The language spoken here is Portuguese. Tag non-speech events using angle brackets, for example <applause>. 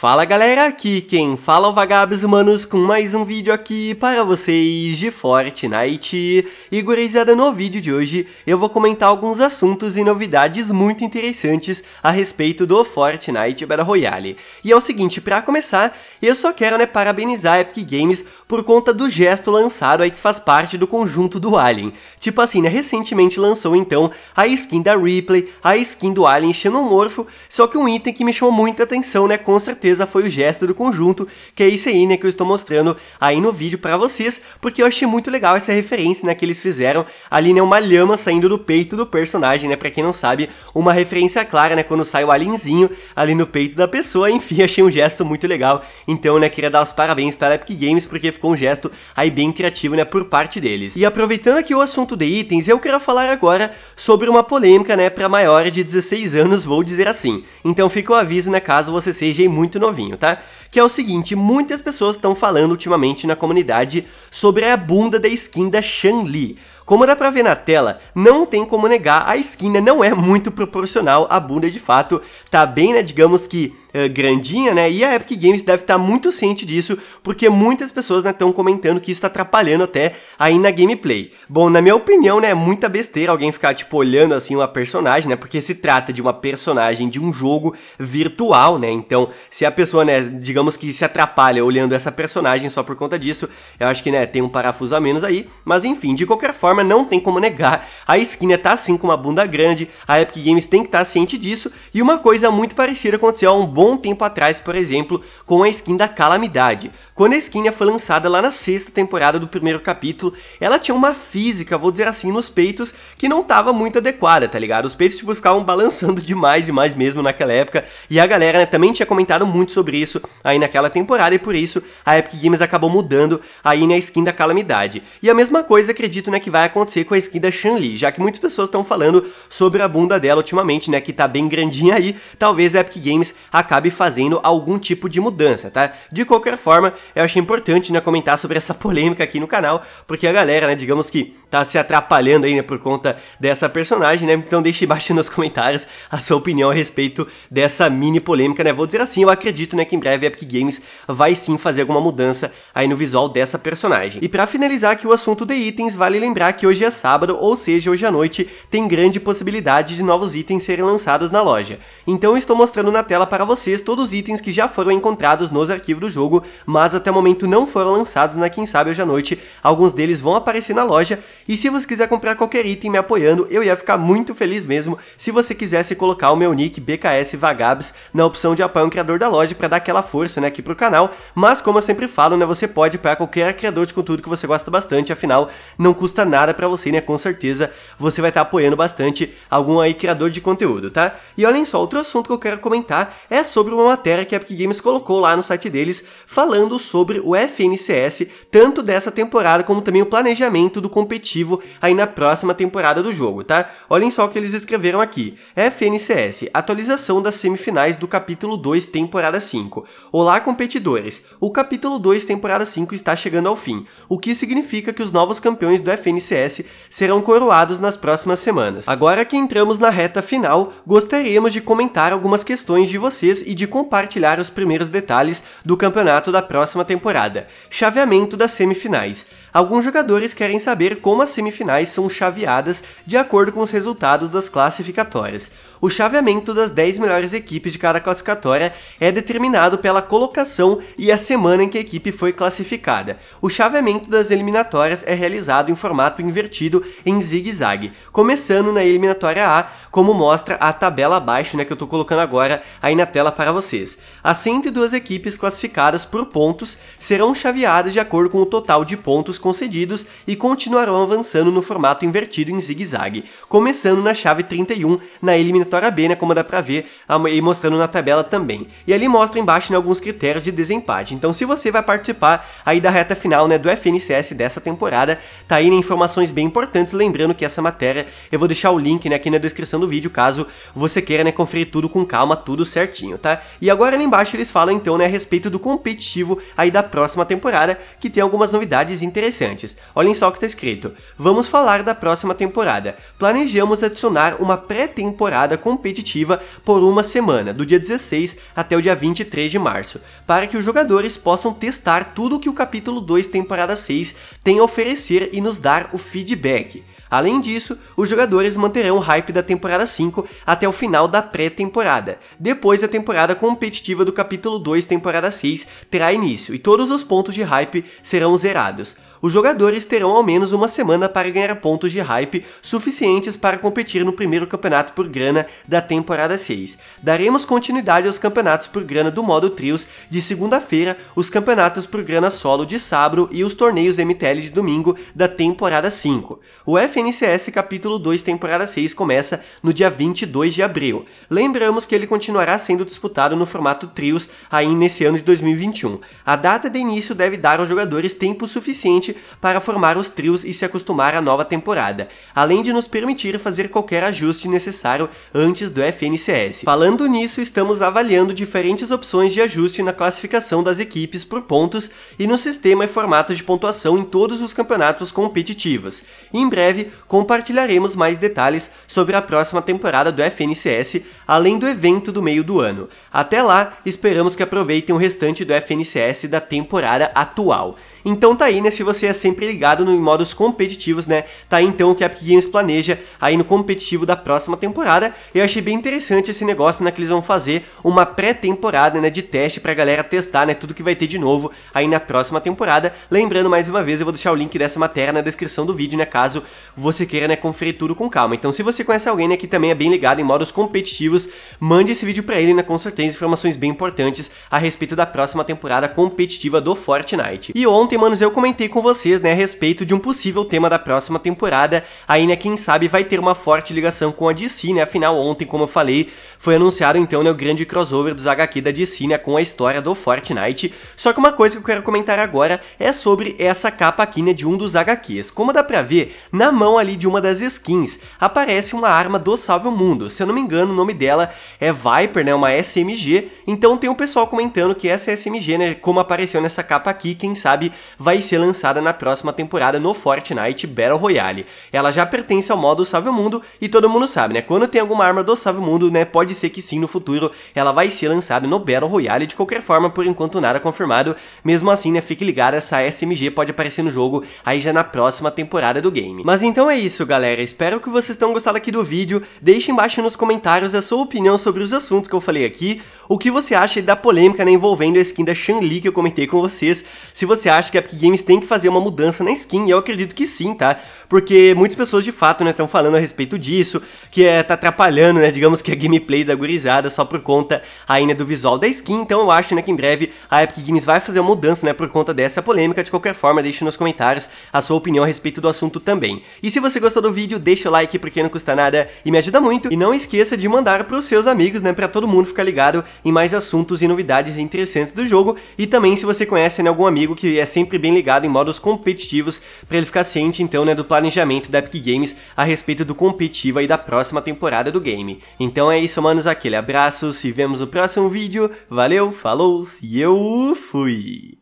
Fala galera, aqui quem fala é o Vagabos Humanos com mais um vídeo aqui para vocês de Fortnite. E gurizada, no vídeo de hoje eu vou comentar alguns assuntos e novidades muito interessantes a respeito do Fortnite Battle Royale. E é o seguinte, para começar, eu só quero né, parabenizar a Epic Games por conta do gesto lançado aí que faz parte do conjunto do Alien. Tipo assim, né, recentemente lançou então a skin da Ripley, a skin do Alien Xenomorfo, só que um item que me chamou muita atenção, né, com certeza foi o gesto do conjunto, que é isso aí, né, que eu estou mostrando aí no vídeo para vocês, porque eu achei muito legal essa referência, né, que eles fizeram ali, né, uma lhama saindo do peito do personagem, né, pra quem não sabe, uma referência clara, né, quando sai o alienzinho ali no peito da pessoa, <laughs> enfim, achei um gesto muito legal, então, né, queria dar os parabéns para Epic Games, porque ficou um gesto aí bem criativo, né, por parte deles. E aproveitando aqui o assunto de itens, eu quero falar agora sobre uma polêmica, né, para maior de 16 anos, vou dizer assim. Então fica o aviso, né, caso você seja muito muito novinho, tá? Que é o seguinte, muitas pessoas estão falando ultimamente na comunidade sobre a bunda da skin da Shan-Li. Como dá pra ver na tela, não tem como negar, a skin né, não é muito proporcional à bunda de fato, tá bem, né, digamos que uh, grandinha, né, e a Epic Games deve estar tá muito ciente disso, porque muitas pessoas estão né, comentando que isso tá atrapalhando até aí na gameplay. Bom, na minha opinião, né, é muita besteira alguém ficar, tipo, olhando assim uma personagem, né, porque se trata de uma personagem de um jogo virtual, né, então se a pessoa, né, digamos que se atrapalha olhando essa personagem só por conta disso, eu acho que, né, tem um parafuso a menos aí, mas enfim, de qualquer forma, não tem como negar. A skin tá assim com uma bunda grande, a Epic Games tem que estar tá ciente disso, e uma coisa muito parecida aconteceu há um bom tempo atrás, por exemplo, com a skin da Calamidade. Quando a skin foi lançada lá na sexta temporada do primeiro capítulo, ela tinha uma física, vou dizer assim, nos peitos que não tava muito adequada, tá ligado? Os peitos, tipo, ficavam balançando <laughs> demais, demais mesmo naquela época, e a galera, né, também tinha comentado muito sobre isso aí naquela temporada, e por isso a Epic Games acabou mudando aí na skin da Calamidade. E a mesma coisa, acredito, né, que vai acontecer com a skin da Shan-Li, já que muitas pessoas estão falando sobre a bunda dela ultimamente, né, que tá bem grandinha aí, talvez a Epic Games acabe fazendo algum tipo de mudança, tá? De qualquer forma, eu achei importante, né, comentar sobre essa <laughs> polêmica aqui no canal, porque a galera, né, digamos que tá se atrapalhando aí, né, por conta dessa personagem, né, então deixe embaixo nos comentários a sua opinião a respeito dessa mini polêmica, né, vou dizer assim, eu acredito, né, que em breve a Epic Games vai sim fazer alguma mudança aí no visual dessa personagem. E para finalizar aqui o assunto de itens, vale lembrar que hoje é sábado, ou seja, hoje à noite, tem grande possibilidade de novos itens serem lançados na loja. Então estou mostrando na tela para vocês todos os itens que já foram encontrados nos arquivos do jogo, mas até o momento não foram lançados na Quem Sabe Hoje à Noite. Alguns deles vão aparecer na loja, e se você quiser comprar qualquer item me apoiando, eu ia ficar muito feliz mesmo se você quisesse colocar o meu nick BKS Vagabs na opção de apoio um criador da loja para dar aquela força né, aqui pro canal, mas como eu sempre falo, né, você pode para qualquer criador de conteúdo que você gosta bastante, afinal, não custa nada para você, né? Com certeza você vai estar tá apoiando bastante algum aí criador de conteúdo, tá? E olhem só, outro assunto que eu quero comentar é sobre uma matéria que a Epic Games colocou lá no site deles, falando sobre o FNCS, tanto dessa temporada como também o planejamento do competitivo aí na próxima temporada do jogo, tá? Olhem só o que eles escreveram aqui. FNCS, atualização das semifinais do capítulo 2, temporada 5. Olá, competidores. O capítulo 2, temporada 5 está chegando ao fim, o que significa que os novos campeões do FNCS serão coroados nas próximas semanas. Agora que entramos na reta final, gostaríamos de comentar algumas questões de vocês e de compartilhar os primeiros detalhes do campeonato da próxima temporada. Chaveamento das semifinais. Alguns jogadores querem saber como as semifinais são chaveadas de acordo com os resultados das classificatórias. O chaveamento das 10 melhores equipes de cada classificatória é determinado pela colocação e a semana em que a equipe foi classificada. O chaveamento das eliminatórias é realizado em formato invertido em zigue-zague, começando na eliminatória A, como mostra a tabela abaixo, né, que eu estou colocando agora aí na tela para vocês. As 102 equipes classificadas por pontos serão chaveadas de acordo com o total de pontos concedidos e continuarão avançando no formato invertido em zigue-zague, começando na chave 31 na eliminatória B, né, como dá para ver e mostrando na tabela também. E ali mostra embaixo né, alguns critérios de desempate. Então, se você vai participar aí da reta final, né, do FNCS dessa temporada, tá aí né, informações bem importantes, lembrando que essa matéria eu vou deixar o link né, aqui na descrição do vídeo, caso você queira né, conferir tudo com calma, tudo certinho, tá? E agora ali embaixo eles falam então né, a respeito do competitivo aí da próxima temporada, que tem algumas novidades interessantes interessantes. Olhem só o que está escrito. Vamos falar da próxima temporada. Planejamos adicionar uma pré-temporada competitiva por uma semana, do dia 16 até o dia 23 de março, para que os jogadores possam testar tudo o que o capítulo 2 temporada 6 tem a oferecer e nos dar o feedback. Além disso, os jogadores manterão o hype da temporada 5 até o final da pré-temporada. Depois, a temporada competitiva do capítulo 2, temporada 6, terá início e todos os pontos de hype serão zerados os jogadores terão ao menos uma semana para ganhar pontos de hype suficientes para competir no primeiro campeonato por grana da temporada 6. Daremos continuidade aos campeonatos por grana do modo Trios de segunda-feira, os campeonatos por grana solo de sábado e os torneios MTL de domingo da temporada 5. O FNCS capítulo 2 temporada 6 começa no dia 22 de abril. Lembramos que ele continuará sendo disputado no formato Trios aí nesse ano de 2021. A data de início deve dar aos jogadores tempo suficiente suficiente para formar os trios e se acostumar à nova temporada, além de nos permitir fazer qualquer ajuste necessário antes do FNCS. Falando nisso, estamos avaliando diferentes opções de ajuste na classificação das equipes por pontos e no sistema e formato de pontuação em todos os campeonatos competitivos. Em breve, compartilharemos mais detalhes sobre a próxima temporada do FNCS, além do evento do meio do ano. Até lá, esperamos que aproveitem o restante do FNCS da temporada atual. Então tá aí, né? Se você é sempre ligado no modos competitivos, né? Tá aí então o que a Epic Games planeja aí no competitivo da próxima temporada. Eu achei bem interessante esse negócio, né? Que eles vão fazer uma pré-temporada, né? De teste pra galera testar, né? Tudo que vai ter de novo aí na próxima temporada. Lembrando mais uma vez, eu vou deixar o link dessa matéria na descrição do vídeo, né? Caso você queira, né? Conferir tudo com calma. Então, se você conhece alguém, né? Que também é bem ligado em modos competitivos, mande esse vídeo pra ele, né? Com certeza informações bem importantes a respeito da próxima temporada competitiva do Fortnite. E ontem manos, eu comentei com vocês, né, a respeito de um possível tema da próxima temporada. Aí, né, quem sabe vai ter uma forte ligação com a DC, né? Afinal, ontem, como eu falei, foi anunciado então, né, o grande crossover dos HQ da DC, né, com a história do Fortnite. Só que uma coisa que eu quero comentar agora é sobre essa capa aqui, né, de um dos HQs. Como dá pra ver, na mão ali de uma das skins aparece uma arma do Salve o Mundo. Se eu não me engano, o nome dela é Viper, né, uma SMG. Então tem um pessoal comentando que essa SMG, né, como apareceu nessa capa aqui, quem sabe vai ser lançada na próxima temporada no Fortnite Battle Royale. Ela já pertence ao modo Salve o Mundo e todo mundo sabe, né? Quando tem alguma arma do Salve o Mundo, né? Pode ser que sim, no futuro ela vai ser lançada no Battle Royale. De qualquer forma, por enquanto nada confirmado. Mesmo assim, né? Fique ligado, essa SMG pode aparecer no jogo aí já na próxima temporada do game. Mas então é isso, galera. Espero que vocês tenham gostado aqui do vídeo. Deixe embaixo nos comentários a sua opinião sobre os assuntos que eu falei aqui. O que você acha da polêmica né, envolvendo a skin da Shan-Li que eu comentei com vocês. Se você acha que a Epic Games tem que fazer uma mudança na skin, e eu acredito que sim, tá? Porque muitas pessoas de fato, né, estão falando a respeito disso, que é, tá atrapalhando, né, digamos que a gameplay da gurizada só por conta ainda do visual da skin, então eu acho, né, que em breve a Epic Games vai fazer uma mudança, né, por conta dessa polêmica, de qualquer forma, deixe nos comentários a sua opinião a respeito do assunto também. E se você gostou do vídeo, deixa o like porque não custa nada e me ajuda muito, e não esqueça de mandar pros seus amigos, né, pra todo mundo ficar ligado em mais assuntos e novidades interessantes do jogo, e também se você conhece, né, algum amigo que é sempre bem ligado em modos competitivos, para ele ficar ciente então, né, do planejamento da Epic Games a respeito do competitivo aí da próxima temporada do game. Então é isso, manos, aquele abraço, se vemos no próximo vídeo, valeu, falou, e eu fui!